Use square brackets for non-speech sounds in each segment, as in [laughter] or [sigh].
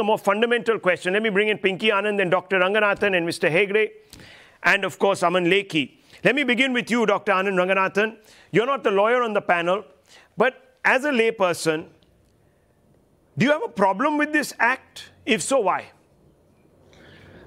a more fundamental question. Let me bring in Pinky Anand and Dr. Ranganathan and Mr. Hegde, and of course, Aman Lekhi. Let me begin with you, Dr. Anand Ranganathan. You're not the lawyer on the panel, but as a layperson, do you have a problem with this act? If so, why?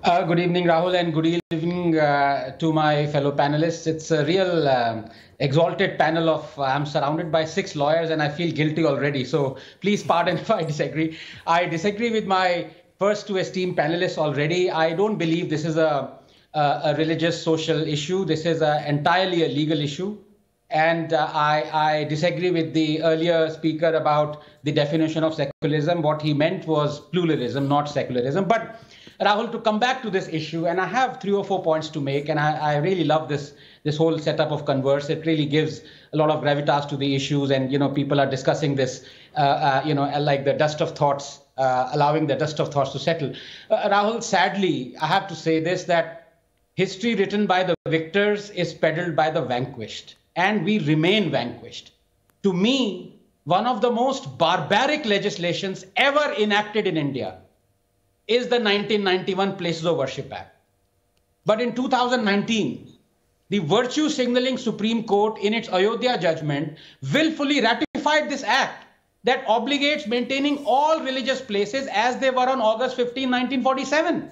Uh, good evening, Rahul, and good evening uh, to my fellow panelists. It's a real um, exalted panel of, uh, I'm surrounded by six lawyers and I feel guilty already. So please pardon [laughs] if I disagree. I disagree with my first two esteemed panelists already. I don't believe this is a, a, religious social issue. This is a, entirely a legal issue. And uh, I, I disagree with the earlier speaker about the definition of secularism. What he meant was pluralism, not secularism. But Rahul, to come back to this issue, and I have three or four points to make, and I, I really love this this whole setup of Converse. It really gives a lot of gravitas to the issues, and you know people are discussing this, uh, uh, you know, like the dust of thoughts, uh, allowing the dust of thoughts to settle. Uh, Rahul, sadly, I have to say this that history written by the victors is peddled by the vanquished, and we remain vanquished. To me, one of the most barbaric legislations ever enacted in India is the 1991 Places of Worship Act. But in 2019, the virtue signaling Supreme Court, in its Ayodhya judgment, willfully ratified this act that obligates maintaining all religious places as they were on August 15, 1947.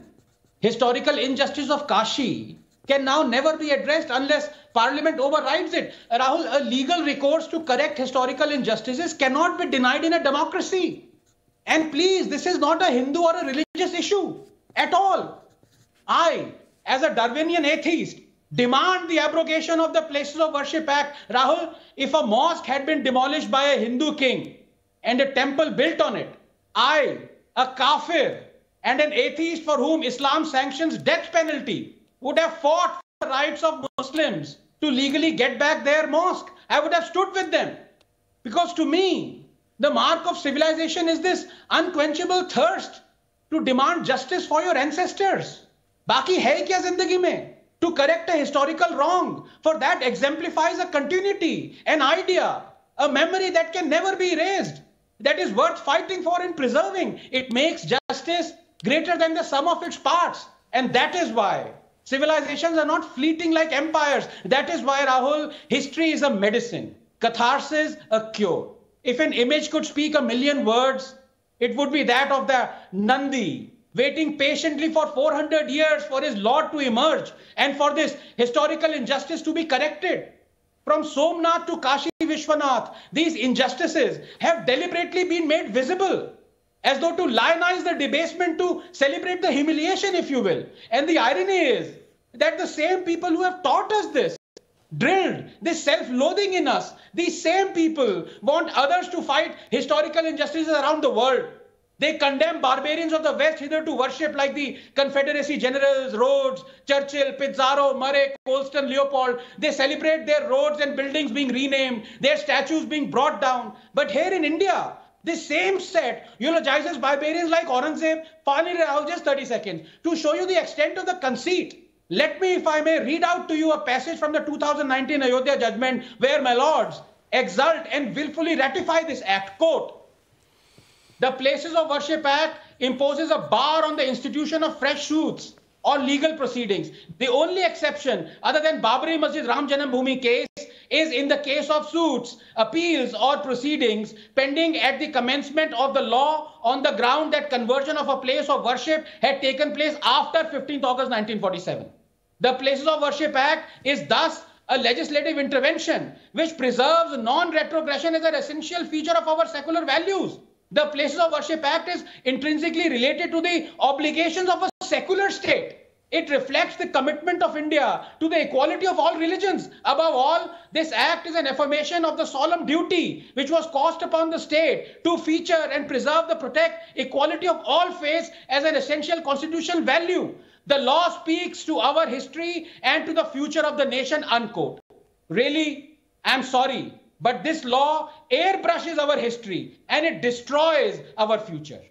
Historical injustice of Kashi can now never be addressed unless parliament overrides it. Rahul, a legal recourse to correct historical injustices cannot be denied in a democracy. And please, this is not a Hindu or a religious issue at all. I, as a Darwinian atheist, demand the abrogation of the Places of Worship Act. Rahul, if a mosque had been demolished by a Hindu king and a temple built on it, I, a kafir, and an atheist for whom Islam sanctions death penalty, would have fought for the rights of Muslims to legally get back their mosque. I would have stood with them. Because to me, the mark of civilization is this unquenchable thirst to demand justice for your ancestors. Baki hai kya zindagi mein? To correct a historical wrong. For that exemplifies a continuity, an idea, a memory that can never be erased, that is worth fighting for and preserving. It makes justice greater than the sum of its parts. And that is why civilizations are not fleeting like empires. That is why, Rahul, history is a medicine, catharsis a cure. If an image could speak a million words, it would be that of the Nandi, waiting patiently for 400 years for his Lord to emerge and for this historical injustice to be corrected. From Somnath to Kashi Vishwanath, these injustices have deliberately been made visible as though to lionize the debasement, to celebrate the humiliation, if you will. And the irony is that the same people who have taught us this drilled this self-loathing in us. These same people want others to fight historical injustices around the world. They condemn barbarians of the West hither to worship like the Confederacy generals, Rhodes, Churchill, Pizarro, Murray, Colston, Leopold. They celebrate their roads and buildings being renamed, their statues being brought down. But here in India, this same set eulogizes barbarians like Aurangzeb. Finally, I'll just 30 seconds to show you the extent of the conceit let me, if I may, read out to you a passage from the 2019 Ayodhya judgment where, my lords, exult and willfully ratify this act. Quote, the Places of Worship Act imposes a bar on the institution of fresh suits or legal proceedings. The only exception, other than Babri Masjid Ram Janambhoomi case, is in the case of suits, appeals, or proceedings pending at the commencement of the law on the ground that conversion of a place of worship had taken place after 15th August 1947. The Places of Worship Act is thus a legislative intervention which preserves non-retrogression as an essential feature of our secular values. The Places of Worship Act is intrinsically related to the obligations of a secular state. It reflects the commitment of India to the equality of all religions. Above all, this act is an affirmation of the solemn duty which was cast upon the state to feature and preserve the protect equality of all faiths as an essential constitutional value. The law speaks to our history and to the future of the nation, unquote. Really, I'm sorry, but this law airbrushes our history and it destroys our future.